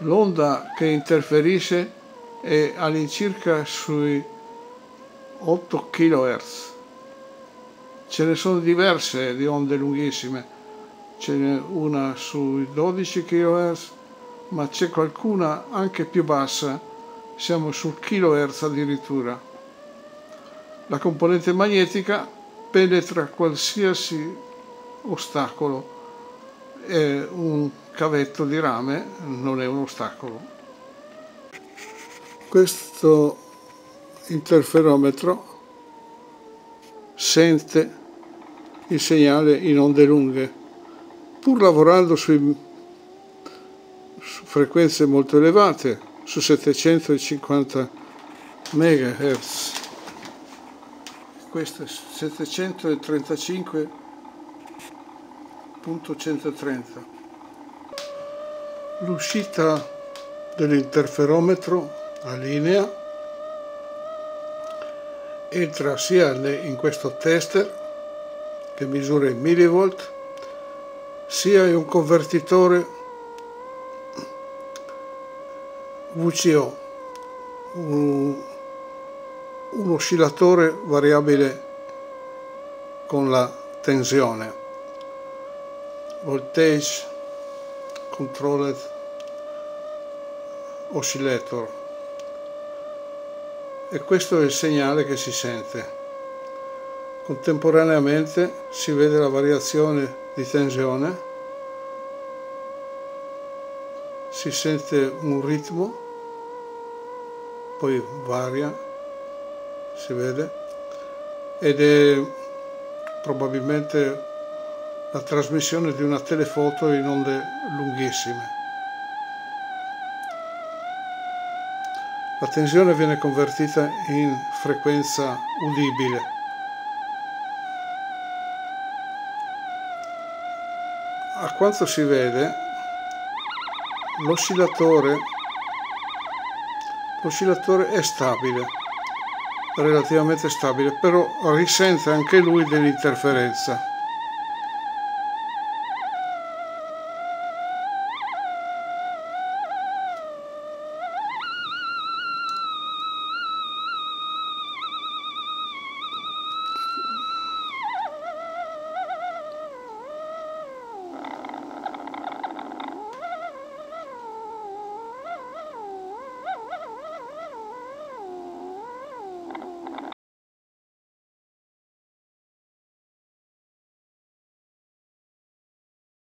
L'onda che interferisce è all'incirca sui 8 kHz. Ce ne sono diverse di onde lunghissime, ce n'è una sui 12 kHz, ma c'è qualcuna anche più bassa, siamo sul kHz addirittura. La componente magnetica penetra qualsiasi ostacolo e un cavetto di rame non è un ostacolo. Questo interferometro sente il segnale in onde lunghe, pur lavorando sui su frequenze molto elevate, su 750 MHz. Queste 735 MHz, punto 130 L'uscita dell'interferometro a linea entra sia in questo tester che misura in millivolt sia in un convertitore VCO un, un oscillatore variabile con la tensione voltage controlled oscillator. E questo è il segnale che si sente. Contemporaneamente si vede la variazione di tensione. Si sente un ritmo poi varia, si vede, ed è probabilmente la trasmissione di una telefoto in onde lunghissime. La tensione viene convertita in frequenza udibile. A quanto si vede, l'oscillatore l'oscillatore è stabile, relativamente stabile, però risente anche lui dell'interferenza.